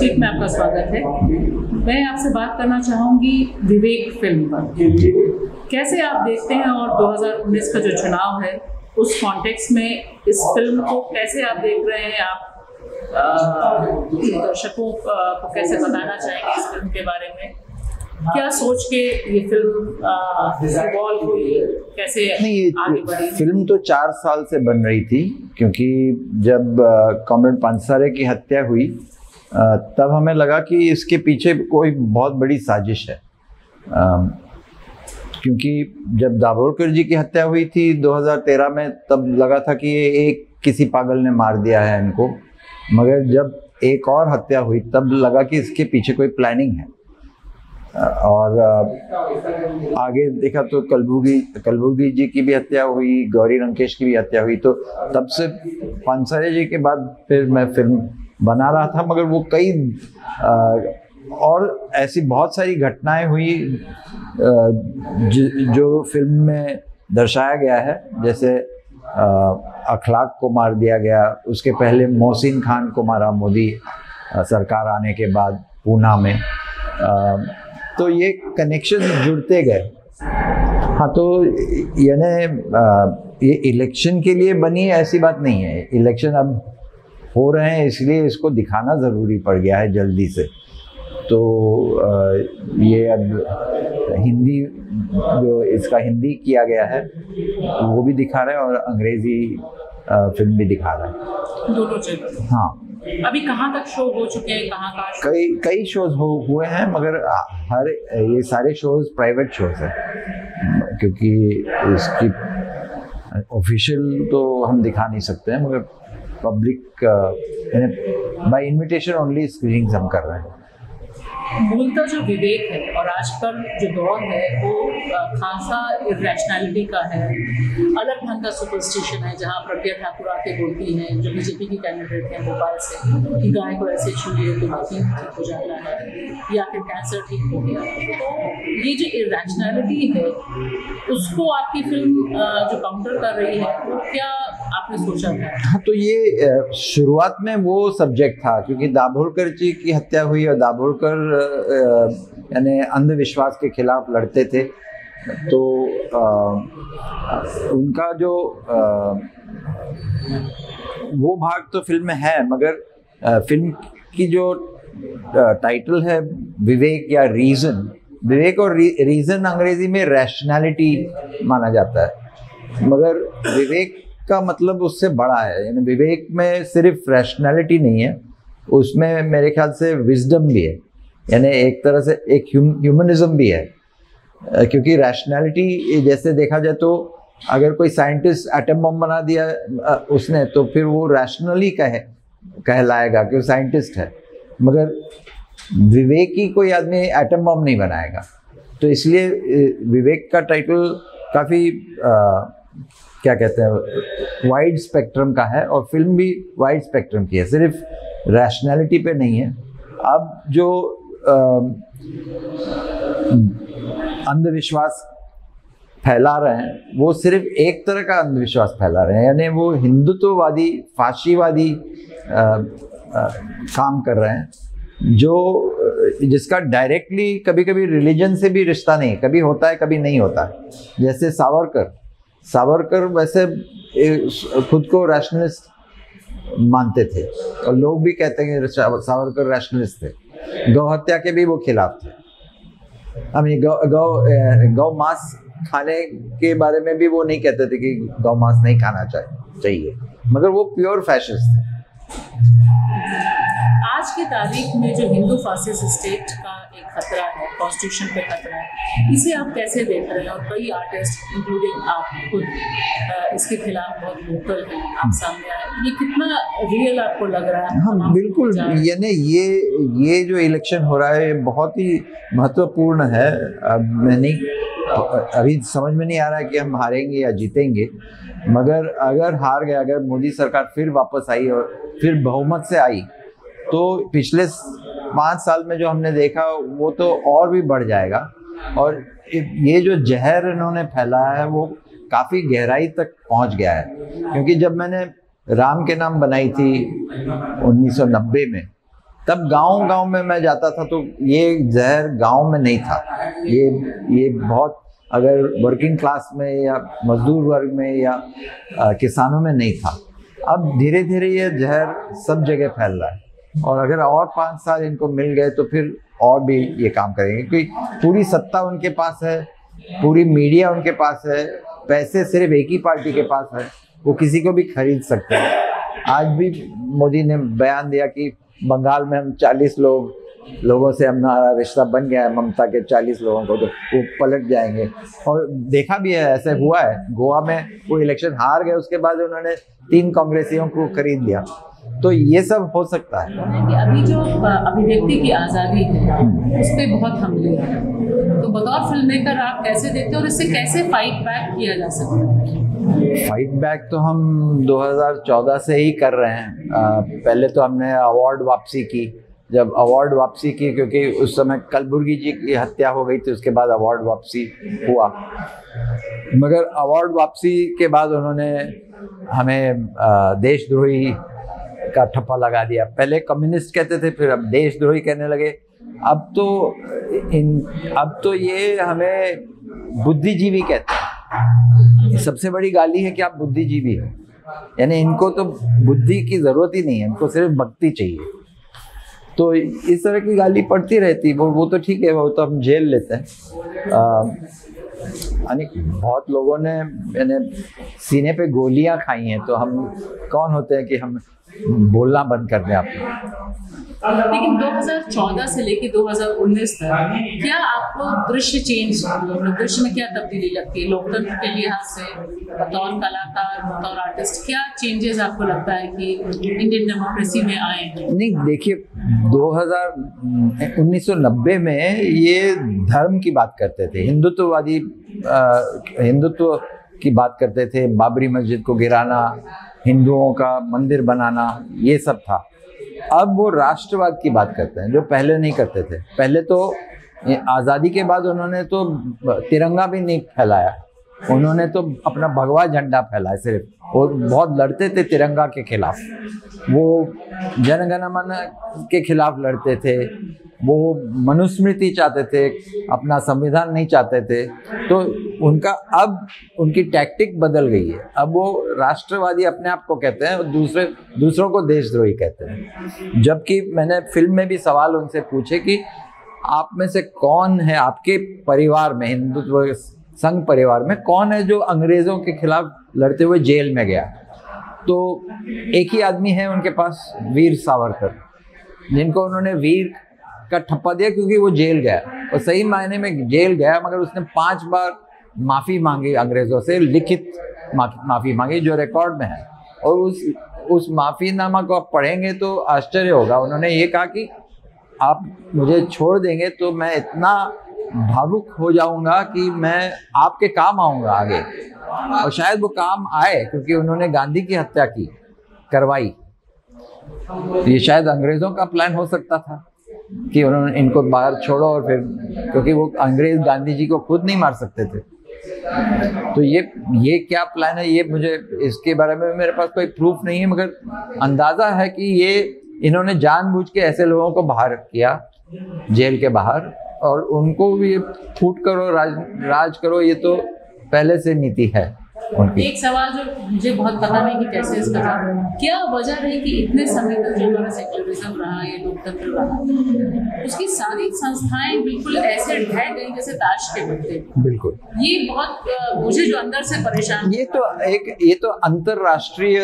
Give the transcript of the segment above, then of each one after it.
News में आपका स्वागत है। मैं आपसे बात करना चाहूँगी विवेक फ़िल्म पर। कैसे आप देखते हैं और 2019 का जो चुनाव है उस कॉन्टेक्स्ट में इस फ़िल्म को कैसे आप देख रहे हैं? आप दर्शकों को कैसे बताना चाहेंगे इस फ़िल्म के बारे में? क्या सोच के ये फ़िल्म इवॉल्व हुई? कैसे नहीं ये आगे बढ़ी? फ़िल्म तो चार साल से बन रही थी क्योंकि जब कॉमरेड पांसारे की हत्या हुई तब हमें लगा कि इसके पीछे कोई बहुत बड़ी साजिश है। क्योंकि जब दाभोलकर जी की हत्या हुई थी 2013 में, तब लगा था कि ये एक किसी पागल ने मार दिया है इनको। मगर जब एक और हत्या हुई, तब लगा कि इसके पीछे कोई प्लानिंग है। और आगे देखा तो कलबुगी कलबुगी जी की भी हत्या हुई, गौरी लंकेश की भी हत्या हुई तो तब से पांसारे जी के बाद फिर मैं फ़िल्म बना रहा था मगर वो कई और ऐसी बहुत सारी घटनाएँ हुई ज- जो फ़िल्म में दर्शाया गया है। जैसे अखलाक को मार दिया गया उसके पहले मोहसिन खान को मारा मोदी सरकार आने के बाद पूना में। अ, तो ये कनेक्शन जुड़ते गए। हाँ तो यानी ये इलेक्शन के लिए बनी ऐसी बात नहीं है। इलेक्शन अब हो रहे हैं इसलिए इसको दिखाना ज़रूरी पड़ गया है जल्दी से। तो ये अब हिंदी जो इसका हिंदी किया गया है वो भी दिखा रहा है और अंग्रेज़ी फ़िल्म भी दिखा रहा है। दोनों हाँ। अभी कहाँ तक शो हो चुके हैं? कहाँ कहाँ कई कई शोज़ हो हुए हैं मगर हर ये सारे शोज़ प्राइवेट शोज़ हैं। क्योंकि इसकी ऑफिशियल तो हम दिखा नहीं सकते हैं मगर public by invitation only screenings हम कर रहे हैं। मूलतः जो विवेक है और आजकल जो दौर है, वो खासा इरेशनैलिटी का है। अलग ढंग का सुपरस्टिशन है, जहाँ प्रज्ञा ठाकुर आके बोलती हैं, जो बीजेपी की कैंडिडेट हैं भोपाल से, कि गाय को ऐसे छूए तो मकीन ठीक हो जाता है, या फिर कैंसर ठीक हो गया। तो ये जो इरेशनैलिटी है, उसको आपकी फ़िल्म जो काउंटर कर रही है, वो क्या आपने सोचा था? हाँ तो ये शुरुआत में वो सब्जेक्ट था क्योंकि दाभोलकर जी की हत्या हुई और दाभोलकर यानी अंधविश्वास के खिलाफ लड़ते थे। तो अ, उनका जो अ, वो भाग तो फ़िल्म में है मगर अ, फ़िल्म की जो टाइटल है विवेक या रीजन विवेक और री, रीजन अंग्रेज़ी में रैशनैलिटी माना जाता है। मगर विवेक का मतलब उससे बड़ा है। यानी विवेक में सिर्फ़ रैशनैलिटी नहीं है, उसमें मेरे ख्याल से विजडम भी है। यानी एक तरह से एक ह्यूमनिज्म भी है। क्योंकि रैशनैलिटी जैसे देखा जाए तो अगर कोई साइंटिस्ट एटम बम बना दिया उसने तो फिर वो रैशनली कहे, कहलाएगा कि वो साइंटिस्ट है। मगर विवेक विवेकी कोई आदमी एटम बम नहीं बनाएगा। तो इसलिए विवेक का टाइटल काफ़ी क्या कहते हैं वाइड स्पेक्ट्रम का है और फ़िल्म भी वाइड स्पेक्ट्रम की है, सिर्फ़ रैशनैलिटी पे नहीं है। अब जो अंधविश्वास फैला रहे हैं, वो सिर्फ़ एक तरह का अंधविश्वास फैला रहे हैं, यानी वो हिंदुत्ववादी, फाशीवादी काम कर रहे हैं, जो, जिसका डायरेक्टली कभी कभी रिलीजन से भी रिश्ता नहीं, कभी होता है, कभी नहीं होता। है जैसे सावरकर सावरकर वैसे खुद को रैशनलिस्ट मानते थे। और लोग भी कहते हैं सावरकर रैशनलिस्ट थे। गौ हत्या के भी वो खिलाफ थे। गौ गौ गौ मांस खाने के बारे में भी वो नहीं कहते थे कि गौ मांस नहीं खाना चाहिए चाहिए। मगर वो प्योर फैशिस्ट थे। आज की तारीख में जो हिंदू फासिस्ट स्टेट का एक खतरा है कॉन्स्टिट्यूशन पे खतरा है। इसे आप कैसे देख रहे हैं? और कई आर्टिस्ट इंक्लूडिंग आप खुद इसके खिलाफ बहुत वोकल हैं आप सामने आए। ये कितना रियल आपको लग रहा है? हाँ बिल्कुल। यानी ये ये जो इलेक्शन हो रहा है ये बहुत ही महत्वपूर्ण है। अब मैं नहीं अभी समझ में नहीं आ रहा है कि हम हारेंगे या जीतेंगे। मगर अगर हार गए अगर मोदी सरकार फिर वापस आई और फिर बहुमत से आई तो पिछले पाँच साल में जो हमने देखा वो तो और भी बढ़ जाएगा। और ये जो जहर इन्होंने फैलाया है वो काफ़ी गहराई तक पहुँच गया है। क्योंकि जब मैंने राम के नाम बनाई थी 1990 में तब गाँव गाँव में मैं जाता था तो ये जहर गाँव में नहीं था। ये ये बहुत अगर वर्किंग क्लास में या मजदूर वर्ग में या आ, किसानों में नहीं था। अब धीरे धीरे ये जहर सब जगह फैल रहा है। और अगर और पाँच साल इनको मिल गए तो फिर और भी ये काम करेंगे। क्योंकि पूरी सत्ता उनके पास है, पूरी मीडिया उनके पास है, पैसे सिर्फ़ एक ही पार्टी के पास है, वो किसी को भी खरीद सकते हैं। आज भी मोदी ने बयान दिया कि बंगाल में हम 40 लोग, लोगों से हमारा रिश्ता बन गया है, ममता के 40 लोगों को तो वो पलट जाएँगे। और देखा भी है, ऐसे हुआ है। गोवा में वो इलेक्शन हार गए, उसके बाद उन्होंने तीन कांग्रेसियों को खरीद लिया। तो ये सब हो सकता है। कि अभी जो अभिव्यक्ति की आज़ादी है उस पर बहुत हमले हैं। तो बतौर फ़िल्म मेकर आप कैसे देखते हैं और इससे कैसे फाइट बैक किया जा सकता है? फाइट बैक तो हम 2014 से ही कर रहे हैं। आ, पहले तो हमने अवार्ड वापसी की। जब अवार्ड वापसी की क्योंकि उस समय कलबुर्गी जी की हत्या हो गई थी उसके बाद अवार्ड वापसी हुआ। मगर अवार्ड वापसी के बाद उन्होंने हमें देशद्रोही का ठप्पा लगा दिया। पहले कम्युनिस्ट कहते थे, फिर अब देशद्रोही कहने लगे। अब तो इन, अब तो ये हमें बुद्धिजीवी कहते हैं। सबसे बड़ी गाली है कि आप बुद्धिजीवी हो। यानी इनको तो बुद्धि की ज़रूरत ही नहीं है, इनको सिर्फ़ भक्ति चाहिए। तो इस तरह की गाली पड़ती रहती, वो वो तो ठीक है, वो तो हम झेल लेते हैं। यानी बहुत लोगों ने मैंने सीने पे गोलियाँ खाई हैं तो हम, कौन होते हैं कि हम बोलना बंद कर दें आपको लेकिन 2014 से लेकर 2019 तक क्या आपको दृश्य चेंज मतलब दृश्य में क्या तब्दीली लगती है? लोकतंत्र के लिहाज से बतौर कलाकार बतौर आर्टिस्ट क्या चेंजेस आपको लगता है कि इंडियन डेमोक्रेसी में आए नहीं देखिए 2000 1990 में ये धर्म की बात करते थे। हिंदुत्ववादी हिंदुत्व की बात करते थे। बाबरी मस्जिद को गिराना हिंदुओं का मंदिर बनाना, ये सब था। अब वो राष्ट्रवाद की बात करते हैं, जो पहले नहीं करते थे। पहले तो आज़ादी के बाद उन्होंने तो तिरंगा भी नहीं फैलाया। उन्होंने तो अपना भगवा झंडा फैलाया सिर्फ़। वो बहुत लड़ते थे तिरंगा के खिलाफ। वो जनगण मन के खिलाफ लड़ते थे। वो मनुस्मृति चाहते थे, अपना संविधान नहीं चाहते थे तो उनका अब उनकी टैक्टिक बदल गई है। अब वो राष्ट्रवादी अपने आप को कहते हैं और दूसरे, दूसरों को देशद्रोही कहते हैं। जबकि मैंने फ़िल्म में भी सवाल उनसे पूछे कि आप में से कौन है आपके परिवार में, हिंदुत्व संघ परिवार में, कौन है जो अंग्रेज़ों के खिलाफ लड़ते हुए जेल में गया? तो एक ही आदमी है उनके पास, वीर सावरकर। जिनको उन्होंने वीर का ठप्पा दिया क्योंकि वो जेल गया। और सही मायने में जेल गया, मगर उसने पाँच बार माफ़ी मांगी अंग्रेज़ों से, लिखित माफ़ी मांगी जो रिकॉर्ड में है। और उस उस माफ़ीनामा को आप पढ़ेंगे तो आश्चर्य होगा। उन्होंने ये कहा कि आप मुझे छोड़ देंगे तो मैं इतना भावुक हो जाऊँगा कि मैं आपके काम आऊँगा आगे। और शायद वो काम आए क्योंकि उन्होंने गांधी की हत्या की, करवाई। ये शायद अंग्रेज़ों का प्लान हो सकता था। कि उन्होंने इनको बाहर छोड़ो और फिर, क्योंकि वो अंग्रेज़ गांधी जी को खुद नहीं मार सकते थे। तो ये ये क्या प्लान है? ये मुझे इसके बारे में मेरे पास कोई प्रूफ नहीं है, मगर अंदाज़ा है कि ये इन्होंने जानबूझ के ऐसे लोगों को बाहर किया, जेल के बाहर, और उनको भी फूट करो, राज राज करो, ये तो पहले से नीति है। एक सवाल जो मुझे बहुत पता नहीं कि कैसे इसका जवाब क्या वजह रही कि इतने समय तक जो हमारा सेक्युलरिज्म रहा ये लोकतंत्र रहा? उसकी सारी संस्थाएँ बिल्कुल ऐसे ढह गई जैसे ताश के पत्ते बिल्कुल। ये बहुत मुझे जो अंदर से परेशान ये तो एक ये तो अंतरराष्ट्रीय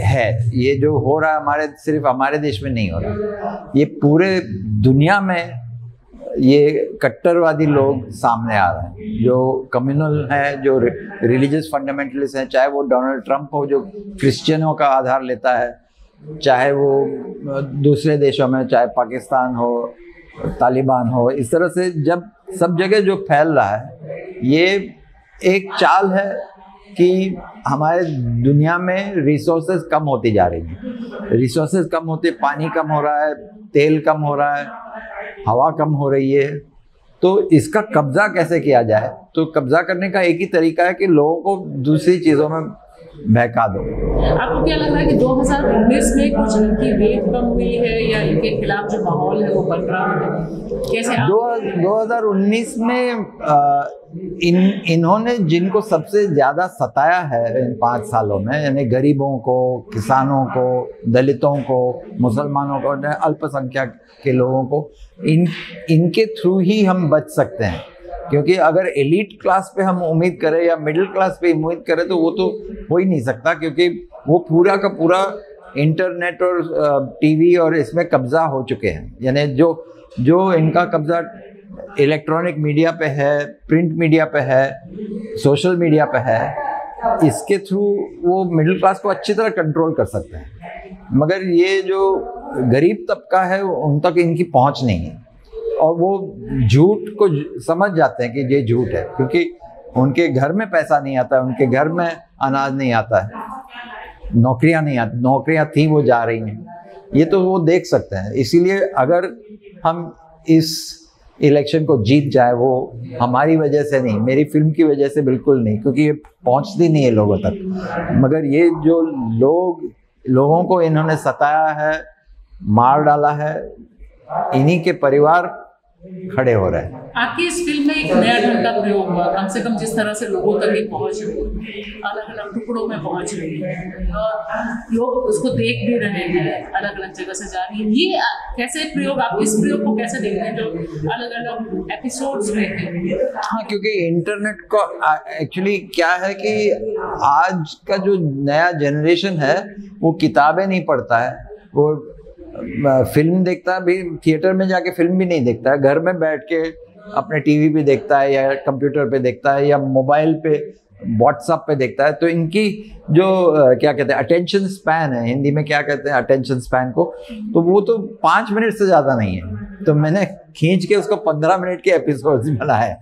है। ये जो हो रहा है हमारे सिर्फ़ हमारे देश में नहीं हो रहा। ये पूरे दुनिया में ये कट्टरवादी लोग सामने आ रहे हैं, जो कम्युनल हैं, जो रिलीजियस फंडामेंटलिस्ट हैं, चाहे वो डोनाल्ड ट्रंप हो, जो क्रिश्चियनों का आधार लेता है, चाहे वो दूसरे देशों में, चाहे पाकिस्तान हो, तालिबान हो, इस तरह से जब सब जगह जो फैल रहा है, ये एक चाल है कि हमारे दुनिया में रिसोर्सेज कम होती जा रही हैं। रिसोर्सेज कम होते, पानी कम हो रहा है, तेल कम हो रहा है हवा कम हो रही है। तो इसका कब्जा कैसे किया जाए? तो कब्जा करने का एक ही तरीका है कि लोगों को दूसरी चीज़ों में बहका दो। आपको क्या लग रहा है कि 2019 में कुछ इनकी वेट कम हुई है या इनके खिलाफ जो माहौल है वो बन रहा है? कैसे दो 2019 में आ, इन इन्होंने जिनको सबसे ज़्यादा सताया है इन पाँच सालों में यानी गरीबों को किसानों को दलितों को मुसलमानों को अल्पसंख्यक के लोगों को इन इनके थ्रू ही हम बच सकते हैं। क्योंकि अगर एलिट क्लास पे हम उम्मीद करें या मिडिल क्लास पे उम्मीद करें तो वो तो हो ही नहीं सकता, क्योंकि वो पूरा का पूरा इंटरनेट और टीवी और इसमें कब्जा हो चुके हैं। यानी जो जो इनका कब्जा इलेक्ट्रॉनिक मीडिया पे है प्रिंट मीडिया पे है सोशल मीडिया पे है, इसके थ्रू वो मिडिल क्लास को अच्छी तरह कंट्रोल कर सकते हैं। मगर ये जो गरीब तबका है, उन तक इनकी पहुँच नहीं है। और वो झूठ को समझ जाते हैं कि ये झूठ है, क्योंकि उनके घर में पैसा नहीं आता, उनके घर में अनाज नहीं आता है। नौकरियाँ नहीं आती, नौकरियाँ थी, वो जा रही हैं। ये तो वो देख सकते हैं। इसीलिए अगर हम इस इलेक्शन को जीत जाए, वो हमारी वजह से नहीं, मेरी फ़िल्म की वजह से बिल्कुल नहीं, क्योंकि ये पहुँचती नहीं है लोगों तक। मगर ये जो लोग, लोगों को इन्होंने सताया है, मार डाला है, इन्हीं के परिवार खड़े हो रहे हैं। आपकी इस फ़िल्म में एक नया ढंग का प्रयोग हुआ। कम से कम जिस तरह से लोगों तक ये पहुँच रही अलग अलग टुकड़ों में पहुँच रही है और लोग उसको देख भी रहे हैं अलग अलग जगह से जा रही है। ये कैसे प्रयोग आप इस प्रयोग को कैसे देखते हैं जो अलग अलग एपिसोड्स में है? हाँ क्योंकि इंटरनेट को एक्चुअली क्या है कि आज का जो नया जनरेशन है वो किताबें नहीं पढ़ता है। वो फ़िल्म देखता भी, थिएटर में जाके फ़िल्म भी नहीं देखता है। घर में बैठ के अपने टीवी पे देखता है या कंप्यूटर पे देखता है या मोबाइल पे व्हाट्सअप पे देखता है। तो इनकी जो क्या कहते हैं अटेंशन स्पैन है, हिंदी में क्या कहते हैं अटेंशन स्पैन को तो वो तो पाँच मिनट से ज़्यादा नहीं है। तो मैंने खींच के उसको पंद्रह मिनट के एपिसोड बनाए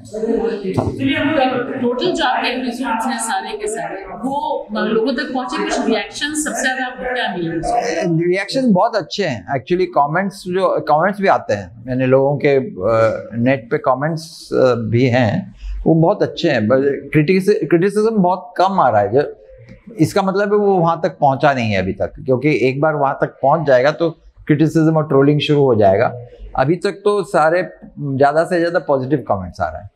टोटल जो आपके एपिसोड्स हैं सारे के सारे वो लोगों तक पहुँचे कुछ रिएक्शन सबसे ज़्यादा आपको क्या मिले? रिएक्शन बहुत अच्छे हैं। एक्चुअली कमेंट्स जो कमेंट्स भी आते हैं। मैंने लोगों के नेट पे कमेंट्स भी हैं। वो बहुत अच्छे हैं क्रिटिसिज्म बहुत कम आ रहा है। जो इसका मतलब है वो वहाँ तक पहुँचा नहीं है अभी तक। क्योंकि एक बार वहाँ तक पहुँच जाएगा तो क्रिटिसिज्म और ट्रोलिंग शुरू हो जाएगा। अभी तक तो सारे ज़्यादा से ज़्यादा पॉजिटिव कमेंट्स आ रहे हैं।